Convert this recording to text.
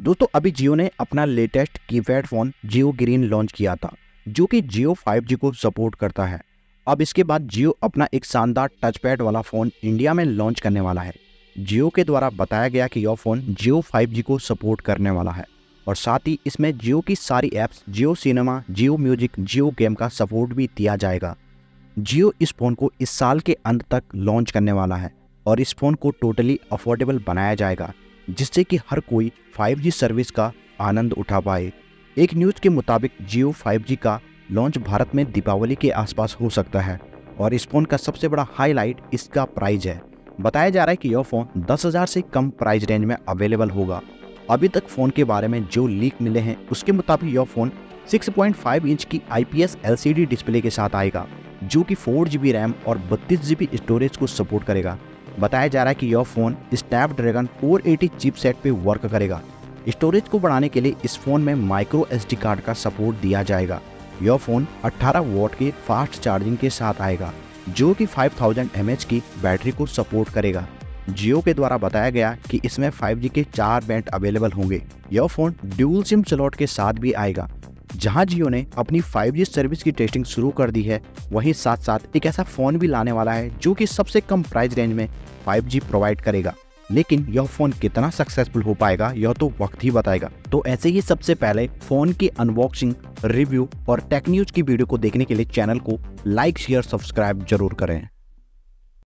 दोस्तों, अभी जियो ने अपना latest keypad phone Jio green launch किया था, जो कि जियो 5G को सपोर्ट करता है। अब इसके बाद जियो अपना एक शानदार टच पैड वाला फ़ोन इंडिया में लॉन्च करने वाला है। जियो के द्वारा बताया गया कि यह फ़ोन जियो 5G को सपोर्ट करने वाला है, और साथ ही इसमें जियो की सारी apps, Jio cinema, Jio music, Jio game का सपोर्ट भी दिया जाएगा। जियो इस फ़ोन को इस साल के अंत तक लॉन्च करने वाला है, और इस फ़ोन को टोटली अफोर्डेबल बनाया जाएगा। जिससे कि हर कोई 5G सर्विस का आनंद उठा पाए। एक न्यूज़ के मुताबिक जियो 5G का लॉन्च भारत में दीपावली के आसपास हो सकता है और इस फ़ोन का सबसे बड़ा हाईलाइट इसका प्राइस है। बताया जा रहा है कि यह फ़ोन दस हज़ार से कम प्राइस रेंज में अवेलेबल होगा। अभी तक फ़ोन के बारे में जो लीक मिले हैं, उसके मुताबिक यह फ़ोन 6.5 इंच की IPS LCD डिस्प्ले के साथ आएगा, जो कि फोर जी रैम और बत्तीस जी स्टोरेज को सपोर्ट करेगा। बताया जा रहा है कि यह फ़ोन स्नैपड्रैगन 480 चिपसेट पे वर्क करेगा। स्टोरेज को बढ़ाने के लिए इस फ़ोन में माइक्रो एस कार्ड का सपोर्ट दिया जाएगा। यह फ़ोन 18 वोट के फास्ट चार्जिंग के साथ आएगा, जो कि 5000 थाउज़ेंड की बैटरी को सपोर्ट करेगा। जियो के द्वारा बताया गया कि इसमें 5G के चार बैंड अवेलेबल होंगे। यह फ़ोन ड्यूल सिम स्लॉट के साथ भी आएगा। जहाँ जियो ने अपनी 5G सर्विस की टेस्टिंग शुरू कर दी है, वहीं साथ साथ एक ऐसा फ़ोन भी लाने वाला है जो कि सबसे कम प्राइस रेंज में 5G प्रोवाइड करेगा। लेकिन यह फ़ोन कितना सक्सेसफुल हो पाएगा, यह तो वक्त ही बताएगा। तो ऐसे ही सबसे पहले फ़ोन की अनबॉक्सिंग रिव्यू और टेक न्यूज़ की वीडियो को देखने के लिए चैनल को लाइक शेयर सब्सक्राइब ज़रूर करें।